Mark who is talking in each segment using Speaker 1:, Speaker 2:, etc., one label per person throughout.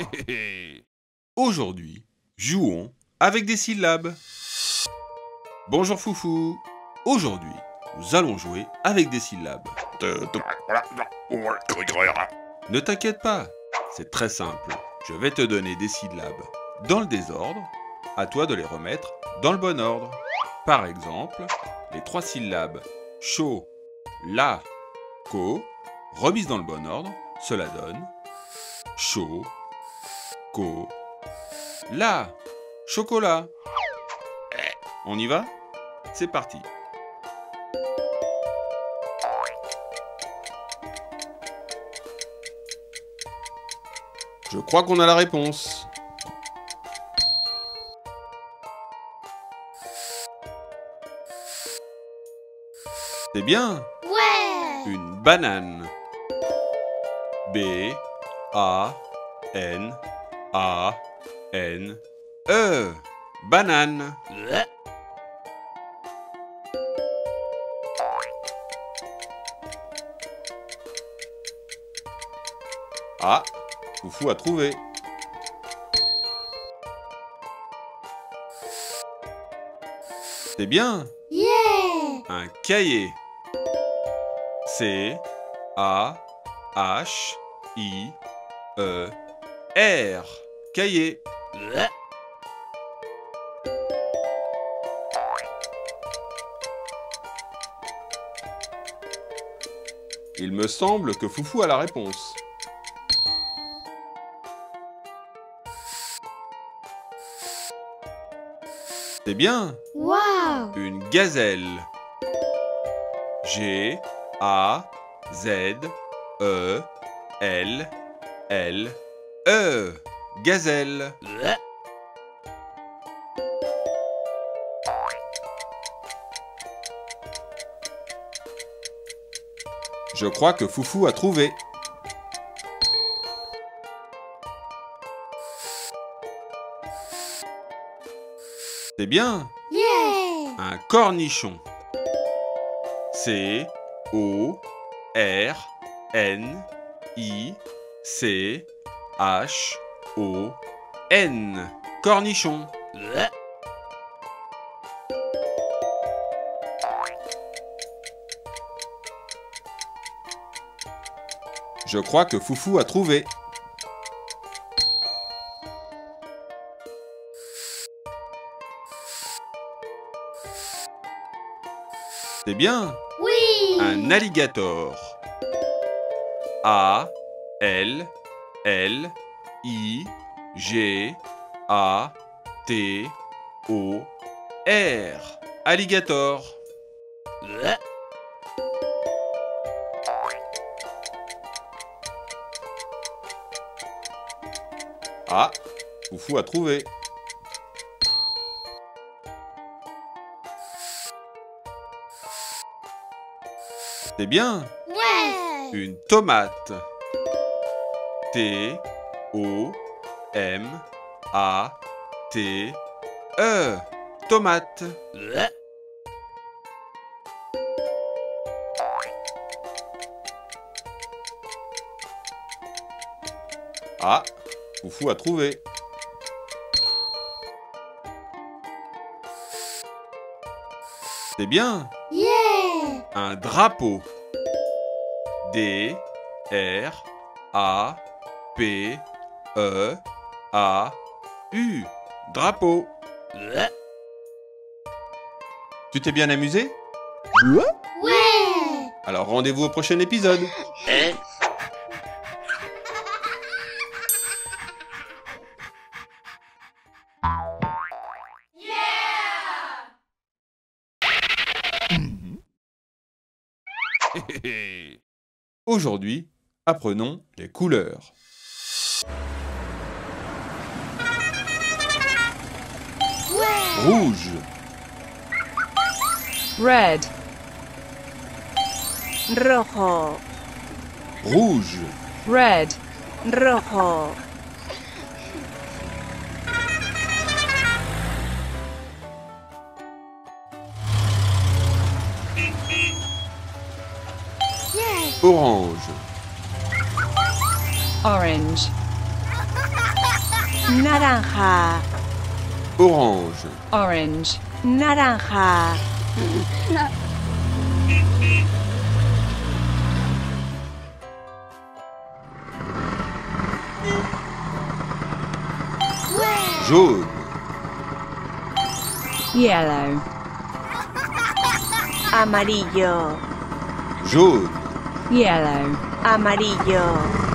Speaker 1: Aujourd'hui, jouons avec des syllabes. Bonjour Foufou. Aujourd'hui, nous allons jouer avec des syllabes. Ne t'inquiète pas, c'est très simple. Je vais te donner des syllabes dans le désordre. À toi de les remettre dans le bon ordre. Par exemple, les trois syllabes chaud, la, co, remises dans le bon ordre, cela donne chaud, co, la, chocolat. On y va? C'est parti. Je crois qu'on a la réponse. C'est bien.
Speaker 2: Ouais
Speaker 1: Une banane. B A N A N E. Banane. Ah, Foufou a trouvé. C'est bien.
Speaker 2: Yeah
Speaker 1: Un cahier. C A H I E R. Cahier. Il me semble que Foufou a la réponse. C'est bien. Une gazelle. G A Z E L L E. Gazelle. Je crois que Foufou a trouvé. C'est bien.
Speaker 2: Yeah
Speaker 1: Un cornichon. C O R N I C H O N. Cornichon. Je crois que Foufou a trouvé. C'est bien.
Speaker 2: Oui
Speaker 1: Un alligator. A L L I G A T O R. Alligator. Ah, Foufou a trouvé. C'est bien.
Speaker 2: Ouais
Speaker 1: Une tomate. T O M A T E. Tomate. Ah, Foufou a trouvé. C'est bien.
Speaker 2: Yeah
Speaker 1: Un drapeau. D R A P E A U. Drapeau. Tu t'es bien amusé?
Speaker 2: Ouais
Speaker 1: Alors rendez-vous au prochain épisode. Aujourd'hui, apprenons les couleurs.
Speaker 2: Ouais
Speaker 1: Rouge,
Speaker 3: red, rojo,
Speaker 1: rouge,
Speaker 3: red, rojo,
Speaker 1: orange,
Speaker 3: orange, naranja,
Speaker 1: Orange.
Speaker 3: orange, naranja.
Speaker 1: Jaune.
Speaker 3: yellow,
Speaker 2: Amarillo.
Speaker 1: Jaune.
Speaker 3: yellow,
Speaker 2: Amarillo.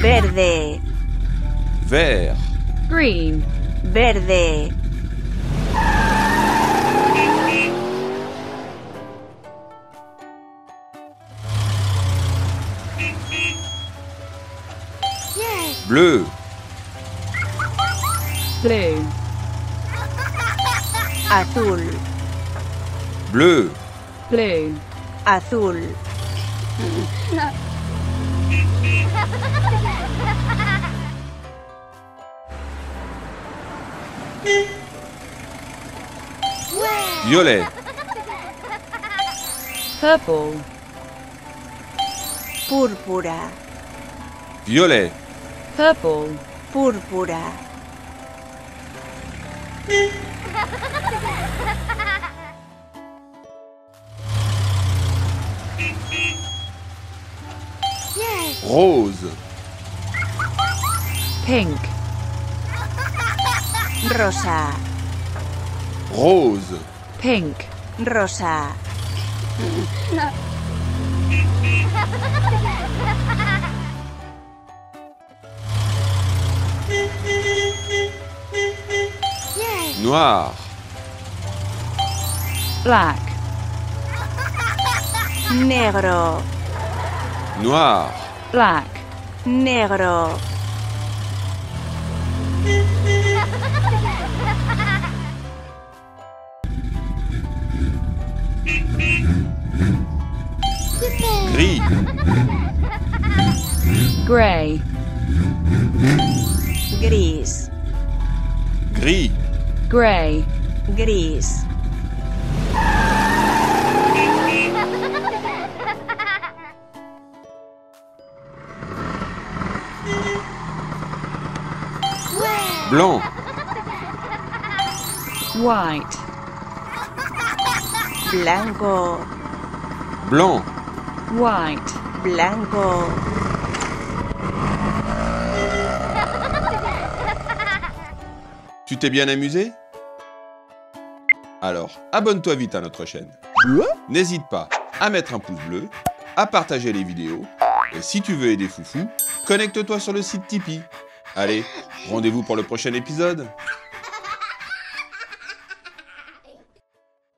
Speaker 2: Verde.
Speaker 1: Vert.
Speaker 3: green,
Speaker 2: Verde.
Speaker 1: Bleu.
Speaker 3: blue,
Speaker 2: Azul.
Speaker 1: Bleu.
Speaker 3: blue,
Speaker 2: Azul.
Speaker 1: Violet.
Speaker 3: purple,
Speaker 2: Púrpura.
Speaker 1: Violet.
Speaker 3: purple,
Speaker 2: Púrpura. Yes.
Speaker 1: Rose.
Speaker 3: pink,
Speaker 2: Rosa.
Speaker 1: Rose.
Speaker 3: Pink,
Speaker 2: Rosa.
Speaker 1: Noir.
Speaker 3: black,
Speaker 2: Negro.
Speaker 1: Noir.
Speaker 3: black,
Speaker 2: Negro.
Speaker 3: Grey,
Speaker 2: Gris.
Speaker 1: Gris.
Speaker 3: grey,
Speaker 2: Gris. Red.
Speaker 1: Blanc.
Speaker 3: white,
Speaker 2: Blanco.
Speaker 1: Blanc.
Speaker 3: white,
Speaker 2: Blanco.
Speaker 1: Tu t'es bien amusé? Alors, abonne-toi vite à notre chaîne. N'hésite pas à mettre un pouce bleu, à partager les vidéos, et si tu veux aider Foufou, connecte-toi sur le site Tipeee. Allez, rendez-vous pour le prochain épisode.